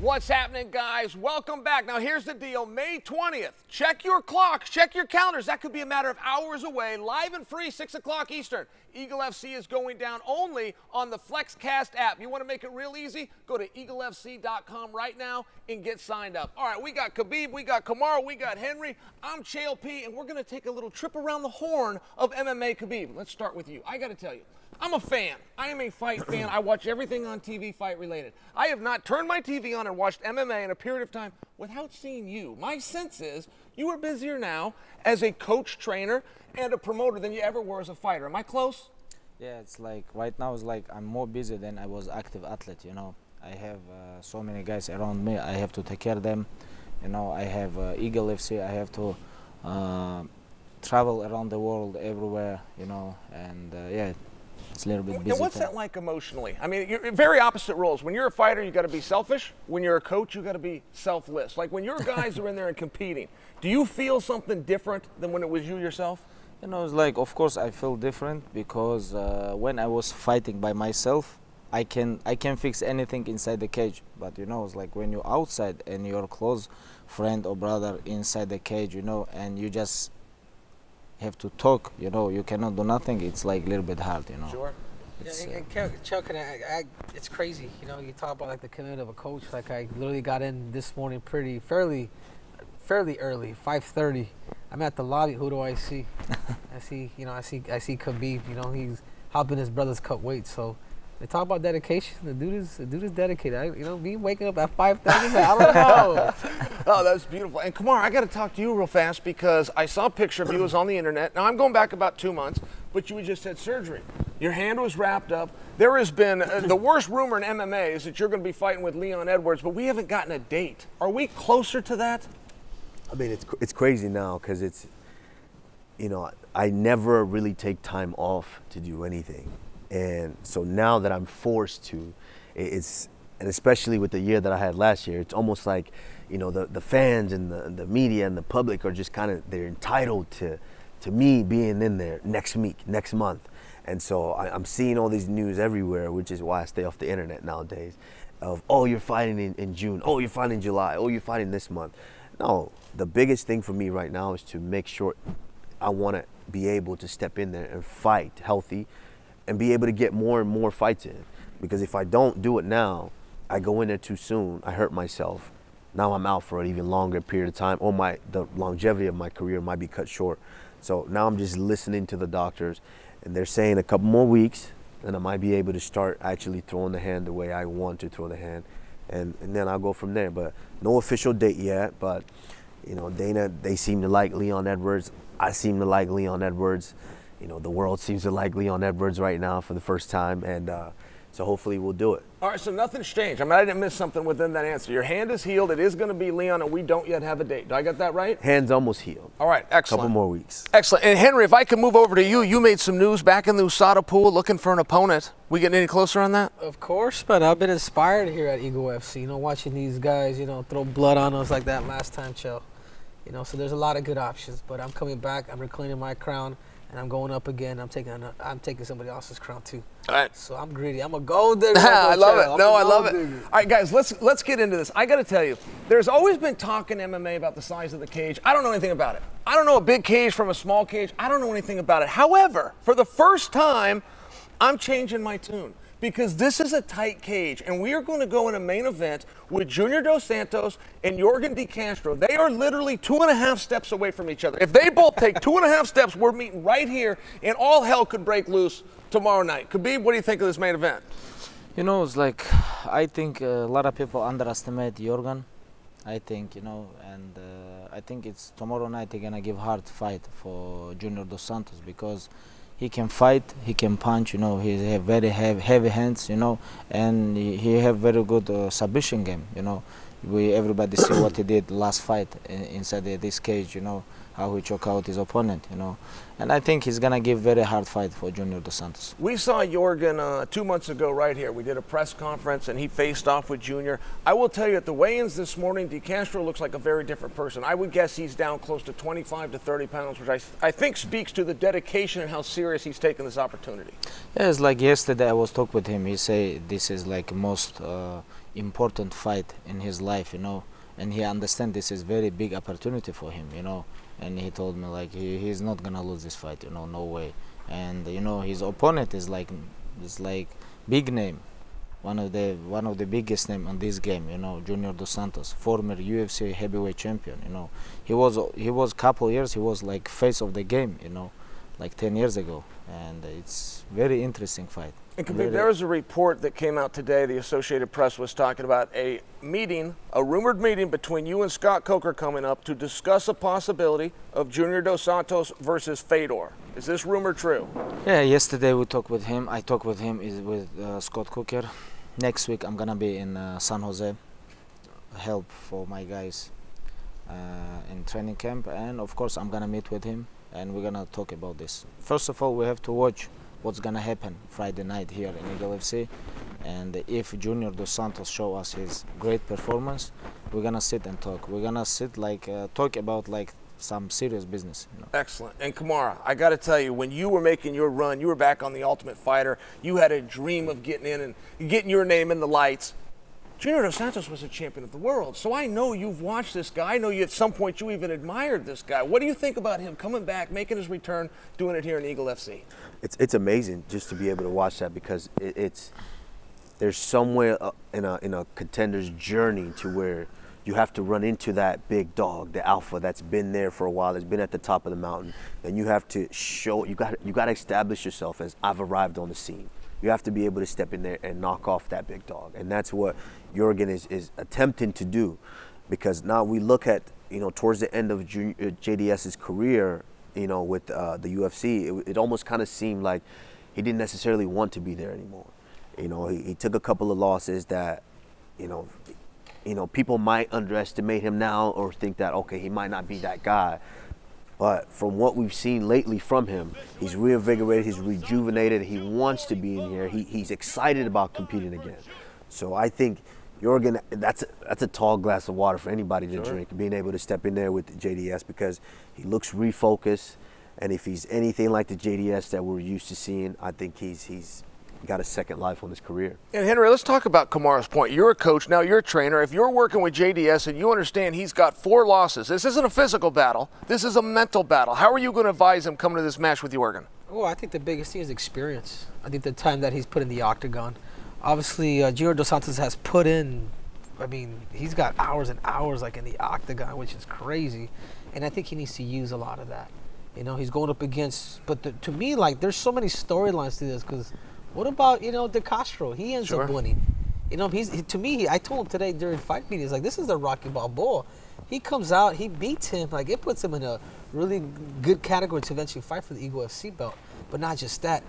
What's happening, guys? Welcome back. Now, here's the deal May 20th. Check your clocks, check your calendars. That could be a matter of hours away. Live and free, 6 o'clock Eastern. Eagle FC is going down only on the FLXcast app. You want to make it real easy? Go to eaglefc.com right now and get signed up. All right, we got Khabib, we got Kamaru, we got Henry. I'm Chael P, and we're going to take a little trip around the horn of MMA Khabib. Let's start with you. I got to tell you. I'm a fan. I am a fight fan. I watch everything on TV fight related. I have not turned my TV on and watched MMA in a period of time without seeing you. My sense is you are busier now as a coach, trainer, and a promoter than you ever were as a fighter. Am I close? Yeah, it's like right now it's like I'm more busy than I was active athlete. You know, I have uh, so many guys around me. I have to take care of them. You know, I have uh, Eagle FC. I have to uh, travel around the world everywhere. You know, and uh, yeah, it's a little bit busy. And what's that like emotionally? I mean, you're very opposite roles. When you're a fighter, you got to be selfish. When you're a coach, you got to be selfless. Like when your guys are in there and competing, do you feel something different than when it was you yourself? You know, it's like, of course, I feel different because uh, when I was fighting by myself, I can I can fix anything inside the cage. But you know, it's like when you're outside and your close friend or brother inside the cage, you know, and you just have to talk. You know, you cannot do nothing. It's like a little bit hard. You know. Sure. Yeah, and, and uh, Chuck, and I, I, it's crazy. You know, you talk about like the commitment of a coach. Like I literally got in this morning pretty fairly, fairly early, 5:30 I'm at the lobby. Who do I see? I see, you know, I see, I see Khabib. You know, he's helping his brothers cut weight. So they talk about dedication. The dude is, the dude is dedicated. I, you know, me waking up at 5:30. I don't know. oh, that's beautiful. And Kamar, I got to talk to you real fast because I saw a picture of you was on the internet. Now I'm going back about two months, but you just had surgery. Your hand was wrapped up. There has been uh, the worst rumor in MMA is that you're going to be fighting with Leon Edwards, but we haven't gotten a date. Are we closer to that? I mean, it's it's crazy now because it's, you know, I never really take time off to do anything, and so now that I'm forced to, it's and especially with the year that I had last year, it's almost like, you know, the the fans and the the media and the public are just kind of they're entitled to, to me being in there next week, next month, and so I, I'm seeing all these news everywhere, which is why I stay off the internet nowadays, of oh you're fighting in, in June, oh you're fighting in July, oh you're fighting this month. No, the biggest thing for me right now is to make sure I want to be able to step in there and fight healthy and be able to get more and more fights in. Because if I don't do it now, I go in there too soon, I hurt myself. Now I'm out for an even longer period of time, or my the longevity of my career might be cut short. So now I'm just listening to the doctors, and they're saying a couple more weeks, and I might be able to start actually throwing the hand the way I want to throw the hand, and, and then I'll go from there. But no official date yet, but you know, Dana, they seem to like Leon Edwards. I seem to like Leon Edwards. You know, the world seems to like Leon Edwards right now for the first time, and uh, so hopefully we'll do it. All right, so nothing's changed. I mean, I didn't miss something within that answer. Your hand is healed. It is going to be Leon, and we don't yet have a date. Do I get that right? Hand's almost healed. All right, excellent. Couple more weeks. Excellent. And Henry, if I can move over to you, you made some news back in the USADA pool looking for an opponent. We getting any closer on that? Of course, but I've been inspired here at Eagle FC. You know, watching these guys, you know, throw blood on us like that last time, Chael. You know, so there's a lot of good options. But I'm coming back. I'm reclaiming my crown, and I'm going up again. I'm taking another, I'm taking somebody else's crown too. All right. So I'm greedy. I'm a gold digger. I love it. no, I love it. Digger. All right, guys, let's let's get into this. I got to tell you, there's always been talk in MMA about the size of the cage. I don't know anything about it. I don't know a big cage from a small cage. I don't know anything about it. However, for the first time, I'm changing my tune because this is a tight cage, and we are going to go in a main event with Junior Dos Santos and Yorgan De Castro. They are literally two and a half steps away from each other. If they both take two and a half steps, we're meeting right here, and all hell could break loose tomorrow night. Khabib, what do you think of this main event? You know, it's like I think a lot of people underestimate Yorgan. I think you know, and uh, I think it's tomorrow night they're gonna give hard fight for Junior Dos Santos because he can fight, he can punch, you know, he have very heavy, heavy hands, you know, and he, have very good uh, submission game, you know. We everybody see what he did last fight inside this cage, you know how he choke out his opponent, you know. And I think he's gonna give very hard fight for Junior Dos Santos. We saw Yorgan uh, two months ago right here. We did a press conference and he faced off with Junior. I will tell you at the weigh-ins this morning, De Castro looks like a very different person. I would guess he's down close to 25 to 30 pounds, which I, I think speaks to the dedication and how serious he's taken this opportunity. Yeah, it's like yesterday I was talking with him. He say this is like most uh, important fight in his life, you know, and he understand this is very big opportunity for him, you know, and he told me like he, he's not gonna lose this fight, you know, no way, and you know his opponent is like is like big name, one of the one of the biggest name on this game, you know, Junior Dos Santos, former UFC heavyweight champion, you know, he was he was couple years he was like face of the game, you know, like 10 years ago, and it's very interesting fight. And Khabib, Very- there was a report that came out today. The Associated Press was talking about a meeting, a rumored meeting between you and Scott Coker coming up to discuss a possibility of Junior Dos Santos versus Fedor. Is this rumor true? Yeah, yesterday we talked with him. I talked with him is with uh, Scott Coker. Next week I'm gonna be in uh, San Jose, help for my guys uh, in training camp, and of course I'm gonna meet with him and we're gonna talk about this. First of all, we have to watch what's gonna happen Friday night here in Eagle FC, and if Junior Dos Santos show us his great performance, we're gonna sit and talk. We're gonna sit like uh, talk about like some serious business. You know. Excellent. And Kamaru, I got to tell you, when you were making your run, you were back on the Ultimate Fighter. You had a dream of getting in and getting your name in the lights. Junior Dos Santos was a champion of the world, so I know you've watched this guy. I know you at some point you even admired this guy. What do you think about him coming back, making his return, doing it here in Eagle FC? it's it's amazing just to be able to watch that because it, it's there's somewhere uh, in a in a contender's journey to where you have to run into that big dog, the alpha that's been there for a while, that's been at the top of the mountain, and you have to show you got you got to establish yourself as I've arrived on the scene. You have to be able to step in there and knock off that big dog, and that's what Yorgan is is attempting to do, because now we look at you know towards the end of Jun- uh, JDS's career, you know with uh, the UFC, it, it almost kind of seemed like he didn't necessarily want to be there anymore. You know, he, he took a couple of losses that, you know, you know, people might underestimate him now or think that okay, he might not be that guy. But from what we've seen lately from him, he's reinvigorated, he's rejuvenated, he wants to be in here, he, he's excited about competing again. So I think Yorgan, that's a, that's a tall glass of water for anybody to drink, being able to step in there with JDS because he looks refocused. And if he's anything like the JDS that we're used to seeing, I think he's he's got a second life on his career. And Henry, let's talk about Kamaru's point. You're a coach, now you're a trainer. If you're working with JDS and you understand he's got four losses, this isn't a physical battle, this is a mental battle. How are you going to advise him coming to this match with Yorgan? Well, I think the biggest thing is experience. I think the time that he's put in the octagon. Obviously, uh, Junior Dos Santos has put in. I mean, he's got hours and hours like in the octagon, which is crazy, and I think he needs to use a lot of that. You know, he's going up against. But the, to me, like, there's so many storylines to this. Because what about you know De Castro? He ends Sure. up winning. You know, he's he, to me. He, I told him today during fight meetings, like, this is the Rocky Balboa. He comes out, he beats him, like it puts him in a really good category to eventually fight for the Eagle FC belt. But not just that,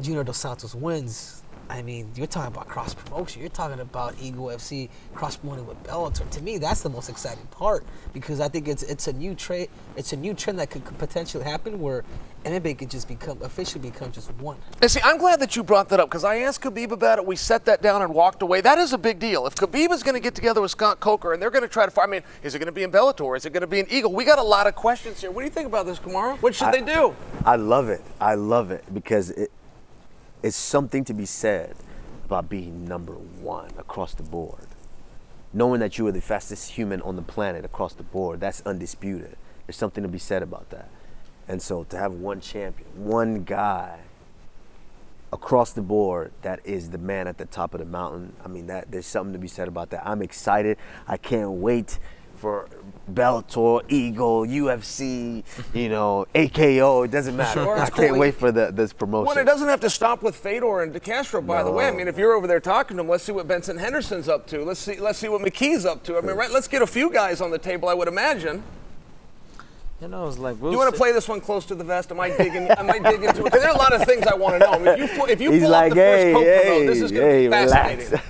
Junior Dos Santos wins. I mean, you're talking about cross promotion. You're talking about Eagle FC cross promoting with Bellator. To me, that's the most exciting part because I think it's it's a new trend. It's a new trend that could, could potentially happen where MMA could just become officially become just one. And see, I'm glad that you brought that up because I asked Khabib about it. We set that down and walked away. That is a big deal. If Khabib is going to get together with Scott Coker and they're going to try to fight, I mean, is it going to be in Bellator? Is it going to be in Eagle? We got a lot of questions here. What do you think about this, Kamaru? What should they do? I love it. I love it because it it's something to be said about being number one across the board. Knowing that you are the fastest human on the planet across the board, that's undisputed. There's something to be said about that. And so to have one champion, one guy across the board that is the man at the top of the mountain, I mean that there's something to be said about that. I'm excited. I can't wait for Bellator, Eagle, UFC, you know, AKO. It doesn't matter. Sure, I cool. can't wait for the, this promotion. Well, it doesn't have to stop with Fedor and De Castro, by the way. I mean, if you're over there talking to them, let's see what Benson Henderson's up to. Let's see, let's see what McKee's up to. I mean, right? Let's get a few guys on the table. I would imagine. You know, it's like we'll You want to play this one close to the vest? Am I digging? am I digging into it? Because there are a lot of things I want to know. I mean, if you pull, if you He's pull like, off the first hey, Coke hey, promote, this is going to hey, be fascinating.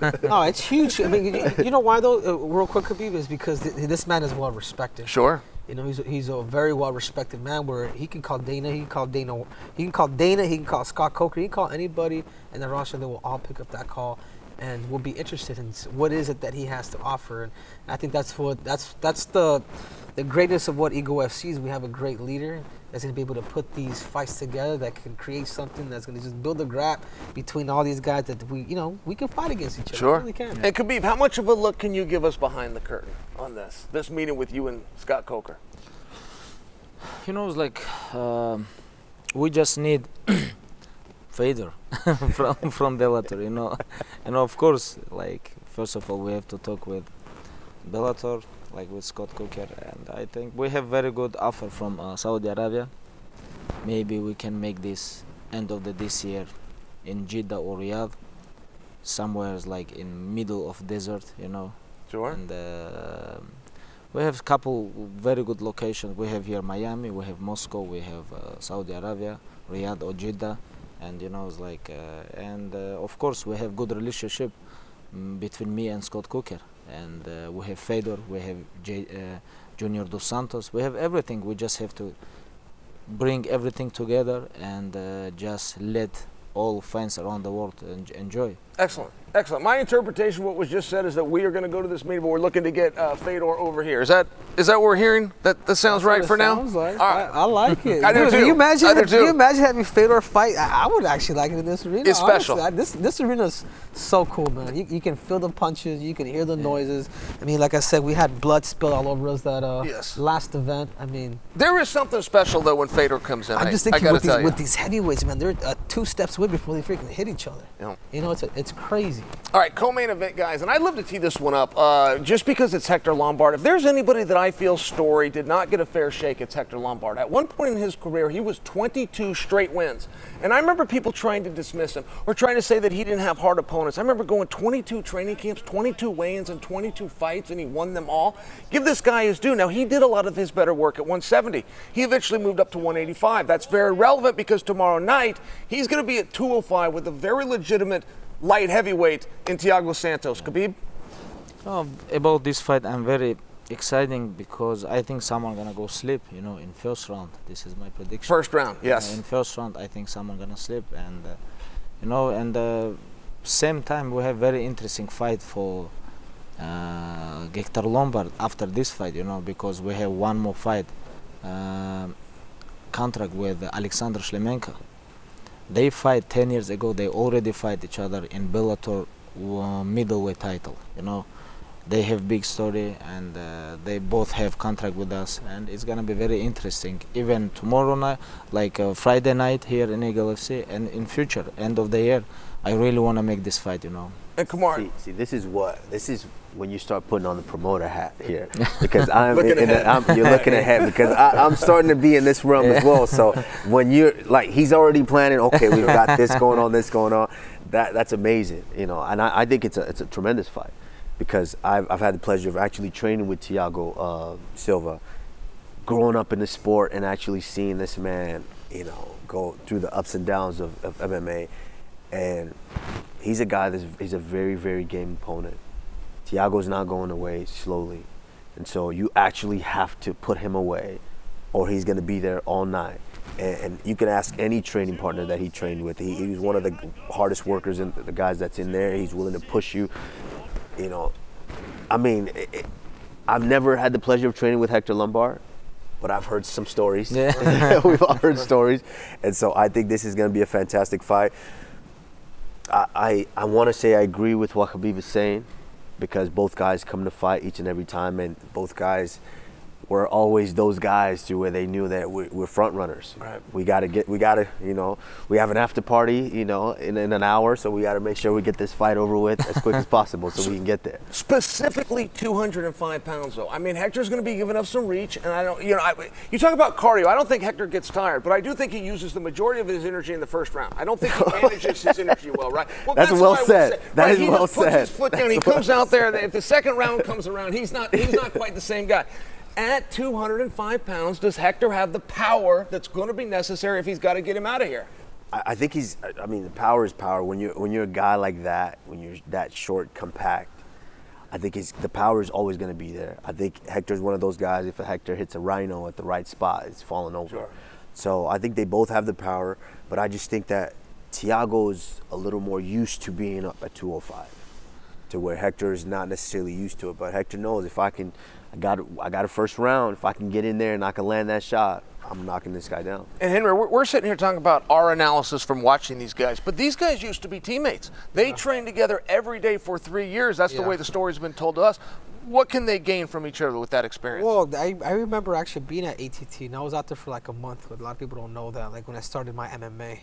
relax. No, it's huge. I mean, you, you know why though? Uh, real quick, Khabib is because th- this man is well respected. Sure. You know, he's a, he's a very well respected man where he can call Dana, he can call Dana, he can call Dana, he can call Scott Coker, he can call anybody in the roster that will all pick up that call and will be interested in what is it that he has to offer. And I think that's what that's that's the the greatness of what Eagle FC is. We have a great leader that's going to be able to put these fights together that can create something that's going to just build a gap between all these guys that we, you know, we can fight against each other. Sure. We really can. And Khabib, how much of a look can you give us behind the curtain on this? This meeting with you and Scott Coker. you know, it's like um, we just need Fedor from from Bellator, you know, and of course, like first of all, we have to talk with Bellator, like with Scott Coker, and I think we have very good offer from uh, Saudi Arabia. Maybe we can make this end of the this year in Jeddah or Riyadh, somewhere like in middle of desert, you know, Sure. and uh, we have a couple very good locations. We have here Miami, we have Moscow, we have uh, Saudi Arabia, Riyadh or Jeddah, and you know it's like uh, and uh, of course we have good relationship mm, between me and Scott Coker, and uh, we have Fedor, we have J, Junior Dos Santos, we have everything. We just have to bring everything together and just let all fans around the world en- enjoy. Excellent. Excellent. My interpretation of what was just said is that we are going to go to this meeting, but we're looking to get uh, Fedor over here. Is that is that what we're hearing? That that sounds right That's for it now. sounds like. All right. I, I like it. I do Dude, too. Can you imagine? I do Can you imagine having Fedor fight? I, I would actually like it in this arena. It's special. I- this this arena is so cool, man. You, you can feel the punches. You can hear the noises. I mean, like I said, we had blood spilled all over us that uh, Yes. last event. I mean, There is something special though when Fedor comes in. I'm just thinking with these with these heavyweights, man. They're uh, two steps away before they freaking hit each other. Yeah. You know, it's a, it's crazy. All right, co-main event, guys, and I'd love to tee this one up. Uh, just because it's Hector Lombard, if there's anybody that I feel story did not get a fair shake, it's Hector Lombard. At one point in his career, he was 22 straight wins, and I remember people trying to dismiss him or trying to say that he didn't have hard opponents. I remember going 22 training camps, 22 weigh-ins, and 22 fights, and he won them all. Give this guy his due. Now he did a lot of his better work at 170. He eventually moved up to 185. That's very relevant because tomorrow night he's going to be at 205 with a very legitimate light heavyweight in Thiago Santos. Khabib? Oh, about this fight, I'm very exciting because I think someone gonna go sleep. You know, in first round. This is my prediction. First round, yes. in first round, I think someone gonna sleep, and uh, you know, and uh, same time we have very interesting fight for uh, Hector Lombard after this fight. You know, because we have one more fight um contract with Alexander Shlemenko. They fight 10 years ago. They already fight each other in Bellator uh, middleweight title. You know, they have big story and uh, they both have contract with us, and it's gonna be very interesting. Even tomorrow night, like uh, Friday night here in Eagle FC, and in future, end of the year, I really wanna make this fight. You know. And Kamar, See, see, this is what this is when you start putting on the promoter hat here, because I'm, Looking in, in ahead. the, I'm you're looking ahead because I, I'm starting to be in this realm as well. So when you're like he's already planning, okay, we've got this going on, this going on. That that's amazing, you know, and I, I think it's a it's a tremendous fight because I've I've had the pleasure of actually training with Thiago uh, Silva, growing up in the sport and actually seeing this man, you know, go through the ups and downs of, of MMA, and he's a guy that's he's a very very game opponent. Tiago's not going away slowly, and so you actually have to put him away, or he's going to be there all night. And, and you can ask any training partner that he trained with. He, he was one of the hardest workers and the guys that's in there. He's willing to push you. You know, I mean, it, I've never had the pleasure of training with Hector Lombard, but I've heard some stories. Yeah. We've all heard stories, and so I think this is going to be a fantastic fight. I I, I want to say I agree with what Khabib is saying, because both guys come to fight each and every time, and both guys were always those guys to where they knew that we're, we're front runners. Right. We got to get, we got to, you know, we have an after party, you know, in, in an hour, so we got to make sure we get this fight over with as quick as possible so we can get there. specifically 205 pounds, though. I mean, Hector's going to be giving up some reach, and I don't, you know, I, you talk about cardio. I don't think Hector gets tired, but I do think he uses the majority of his energy in the first round. I don't think he manages his energy well, right? Well, That's well I would said. say. That right, is he well just puts. His foot down. That's he well comes out there. If the second round comes around, he's not, he's not quite the same guy. At 205 pounds, does Hector have the power that's going to be necessary if he's got to get him out of here? I, think he's. I- I mean, the power is power. When you're when you're a guy like that, when you're that short, compact, I think he's, the power is always going to be there. I think Hector's one of those guys. If a Hector hits a rhino at the right spot, it's falling over. Sure. So I think they both have the power, but I just think that Tiago's a little more used to being up at 205. to where Hector is not necessarily used to it. But Hector knows if I can, I got I got a first round. If I can get in there and I can land that shot, I'm knocking this guy down. And Henry, we're, we're sitting here talking about our analysis from watching these guys, but these guys used to be teammates. They trained together every day for three years. That's the way the story's been told to us. What can they gain from each other with that experience? Well, I, I remember actually being at ATT, and I was out there for like a month. But a lot of people don't know that. Like when I started my MMA,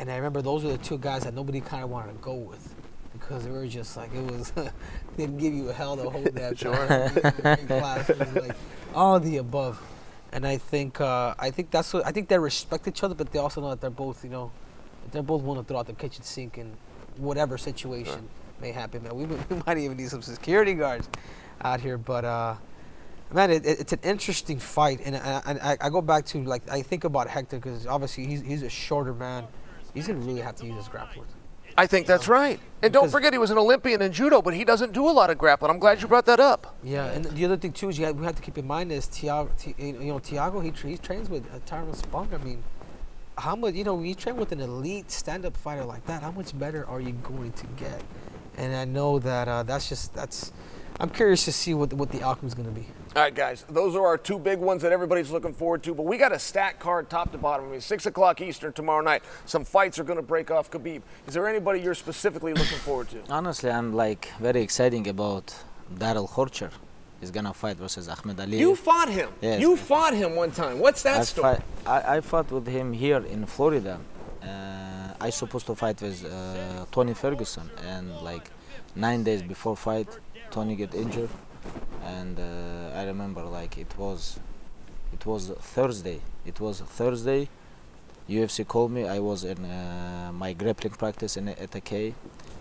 and I remember those were the two guys that nobody kind of wanted to go with because they were just like it was. they'd give you a hell to hold that Sure. class. It was like all the above, and I think uh, I think that's what I think they respect each other, but they also know that they're both you know they're both willing to throw out the kitchen sink in whatever situation may happen. Man, we, we might even need some security guards out here, but. uh Man, it, it- it's an interesting fight, and I, and I, I go back to like I think about Hector because obviously he's he's a shorter man. He's gonna really have to use his grappling. I think that's right. And don't forget, he was an Olympian in judo, but he doesn't do a lot of grappling. I'm glad you brought that up. Yeah, and the other thing too is you have, we have to keep in mind is Tiago, Ti- you know, Tiago he, he trains with uh, Tyrone Spong. I mean, how much you know when you train with an elite stand-up fighter like that, how much better are you going to get? And I know that uh, that's just that's. I'm curious to see what what the outcome is going to be. All right, guys, those are our two big ones that everybody's looking forward to. But we got a stat card top to bottom. I mean, 6 o'clock Eastern tomorrow night. Some fights are going to break off Khabib. Is there anybody you're specifically looking forward to? Honestly, I'm like very exciting about Darrell Horcher. He's gonna fight versus Ahmed Ali. You fought him. Yes. You fought him one time. What's that I, story? fight, I, I fought with him here in Florida. Uh, I supposed to fight with uh, Tony Ferguson, and like nine days before fight, Tony get injured, and uh, I remember like it was, it was Thursday. It was Thursday. UFC called me. I was in uh, my grappling practice in ATK.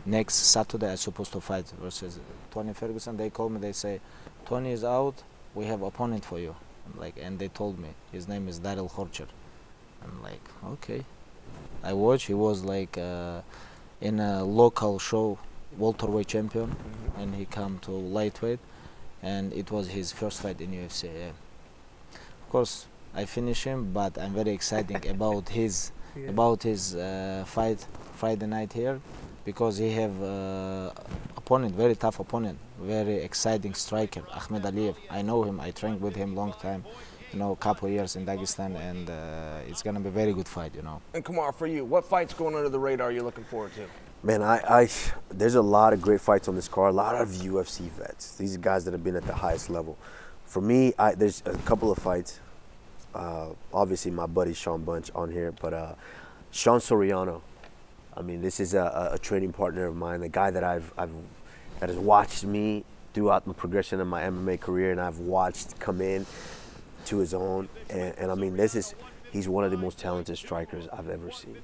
Next Saturday, I supposed to fight versus Tony Ferguson. They called me. They say, Tony is out. We have opponent for you. I'm like, and they told me his name is Darrell Horcher. I'm like, okay. I watch. He was like uh, in a local show, welterweight champion, and he come to lightweight, and it was his first fight in UFC. Yeah. Of course, I finish him, but I'm very excited about his about his uh, fight Friday night here because he have uh, opponent, very tough opponent, very exciting striker, Ahmed Aliyev. I know him. I trained with him long time, you know, couple years in Dagestan, and uh, it's gonna be a very good fight, you know. And Kamar, for you, what fights going under the radar you're you looking forward to? Man, I, I there's a lot of great fights on this card. A lot of UFC vets. These are guys that have been at the highest level. For me, I, there's a couple of fights. Uh, obviously, my buddy Sean Bunch on here, but uh, Sean Soriano. I mean, this is a, a- training partner of mine, the guy that I've, I've that has watched me throughout the progression of my MMA career, and I've watched come in to his own. And, and I mean, this is he's one of the most talented strikers I've ever seen.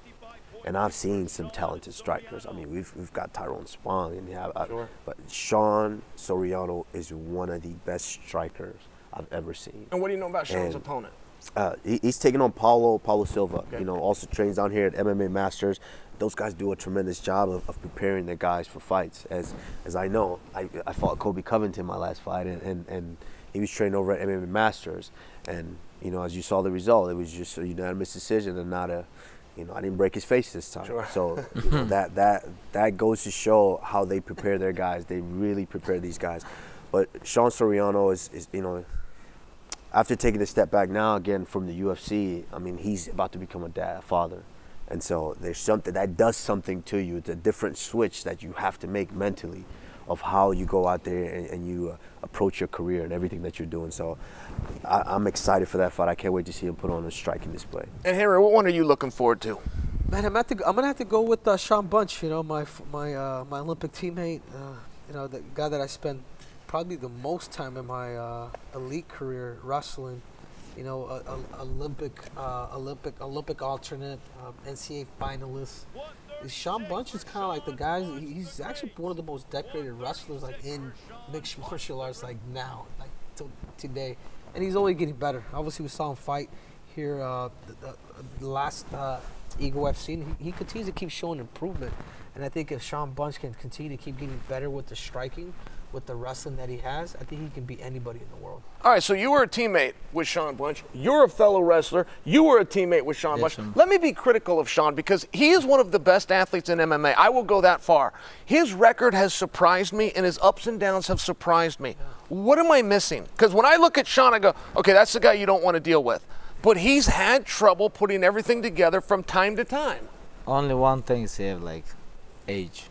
And I've seen some talented strikers. I mean, we've, we've got Tyrone Spong, and yeah, I- Sure. but Sean Soriano is one of the best strikers I've ever seen. And what do you know about Sean's And- opponent? Uh, he, he's taking on Paulo Paulo Silva. Okay. You know, also trains down here at MMA Masters. Those guys do a tremendous job of, of preparing their guys for fights. As as I know, I, I fought Colby Covington in my last fight, and, and, and he was trained over at MMA Masters. And you know, as you saw the result, it was just a unanimous decision and not a, you know, I didn't break his face this time. Sure. So you know, that that that goes to show how they prepare their guys. They really prepare these guys. But Sean Soriano is, is you know after taking a step back now again from the UFC, I mean, he's about to become a dad, a father. And so there's something that does something to you. It's a different switch that you have to make mentally of how you go out there and, and you uh, approach your career and everything that you're doing. So I, I'm excited for that fight. I can't wait to see him put on a striking display. And Henry, what one are you looking forward to? Man, I'm, at to, I'm gonna have to go with uh, Sean Bunch. You know, my my uh, my Olympic teammate. Uh, you know, the guy that I spent probably the most time in my uh, elite career wrestling. You know, a, a, Olympic uh, Olympic Olympic alternate, uh, NCAA finalist. Sean Bunch is kind of like the guy. He's actually one of the most decorated wrestlers like in mixed martial arts like now, like till today, and he's only getting better. Obviously, we saw him fight here uh, the, the, the last uh, Eagle FC, and he, he continues to keep showing improvement. And I think if Sean Bunch can continue to keep getting better with the striking, with the wrestling that he has, I think he can beat anybody in the world. All right, so you were a teammate with Sean Bunch. You're a fellow wrestler. You were a teammate with Sean Yes, Bunch. sir. Let me be critical of Sean because he is one of the best athletes in MMA. I will go that far. His record has surprised me, and his ups and downs have surprised me. What am I missing? Because when I look at Sean, I go, okay, that's the guy you don't want to deal with. But he's had trouble putting everything together from time to time. Only one thing is here, like age.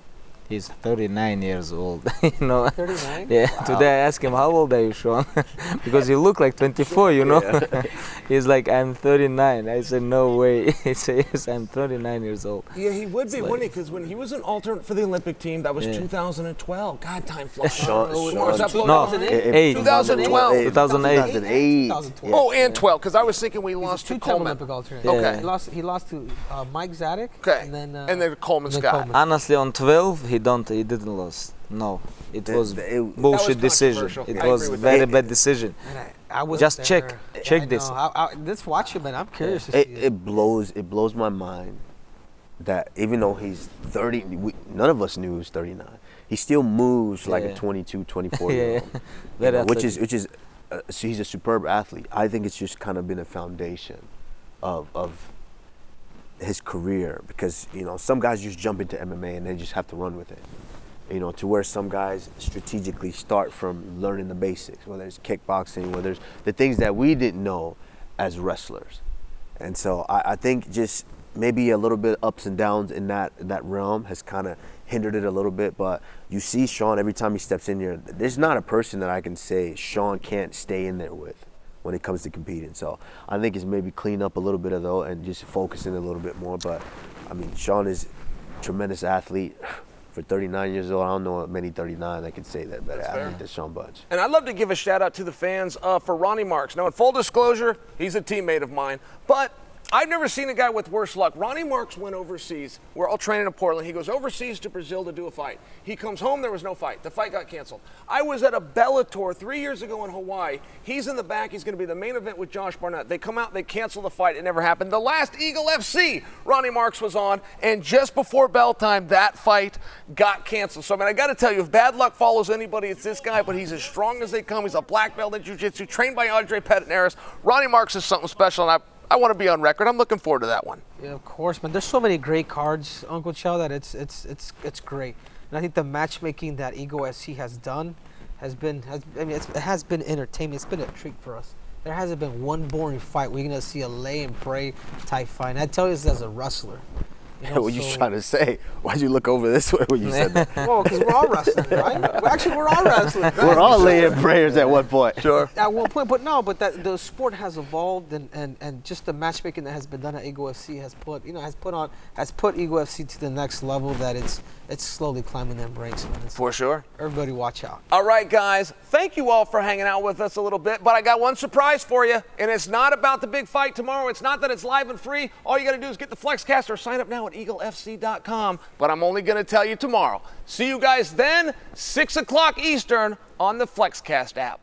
He's 39 years old. you know. 39? Yeah. Today I asked him how old are you, Sean? because you look like 24. You know. Yeah. He's like I'm 39. I said no way. he says yes, I'm 39 years old. Yeah, he would be, like- wouldn't he? Because when he was an alternate for the Olympic team, that was Yeah. 2012. God, time flies. Sean- Oh, Sean- is that No, up? eight. 2012. 2008. 2008. 2012. Oh, and 12, because I was thinking we He's lost a to two-time Coleman. Olympic alternate. Okay. He lost. He lost to uh, Mike Zadick. Okay. And then. Uh, and then Coleman and then Scott. Coleman. Honestly, on 12, he don't. He didn't lose. No, it The- was the- it- bullshit was decision. It I was agree very that. bad decision. I, I was Just check. Check this. I, I, let's watch him, man. I'm curious to it, see. it blows it blows my mind that even though he's 30 we, none of us knew he was 39 he still moves like a 22 24 Yeah, year yeah. old which is which is uh, so he's a superb athlete i think it's just kind of been a foundation of of his career because you know some guys just jump into mma and they just have to run with it you know, to where some guys strategically start from learning the basics, whether it's kickboxing, whether it's the things that we didn't know as wrestlers. And so I, I think just maybe a little bit ups and downs in that that realm has kind of hindered it a little bit. But you see Sean every time he steps in here. There's not a person that I can say Sean can't stay in there with when it comes to competing. So I think it's maybe clean up a little bit of though and just focusing a little bit more. But I mean, Sean is a tremendous athlete. For 39 years old, I don't know many 39 that can say that better That's fair. athlete than Sean Bunch. And I'd love to give a shout out to the fans uh, for Ronnie Marks. Now, in full disclosure, he's a teammate of mine, but I've never seen a guy with worse luck. Ronnie Marks went overseas. We're all training in Portland. He goes overseas to Brazil to do a fight. He comes home, there was no fight. The fight got canceled. I was at a Bellator three years ago in Hawaii. He's in the back. He's going to be the main event with Josh Barnett. They come out, they cancel the fight. It never happened. The last Eagle FC, Ronnie Marks was on, and just before bell time, that fight got canceled. So, I mean, I got to tell you, if bad luck follows anybody, it's this guy, but he's as strong as they come. He's a black belt in jiu-jitsu, trained by Andre Pederneiras. Ronnie Marks is something special, and I, I want to be on record. I'm looking forward to that one. Yeah, of course, man. There's so many great cards, Uncle Chael, that it's it's it's it's great. And I think the matchmaking that Eagle FC has done has been has I mean it has been entertainment. It's been a treat for us. There hasn't been one boring fight. We're gonna see a lay and pray type fight. And I tell you this as a wrestler. You what you so- trying to say? Why'd you look over this way when you said that? Well, because we're all wrestling, right? Actually, we're all wrestling. right? We're all laying prayers at one point. Sure. at one point, but no, but that the sport has evolved and, and, and just the matchmaking that has been done at Eagle FC has put you know has put on has put Eagle FC to the next level that it's it's slowly climbing them ranks, man. It's, For sure. everybody watch out. All right, guys. Thank you all for hanging out with us a little bit. But I got one surprise for you, and it's not about the big fight tomorrow. It's not that it's live and free. All you got to do is get the FLXcast or sign up now eaglefc.com. But I'm only going to tell you tomorrow. See you guys then, 6 o'clock Eastern on the FLXcast app.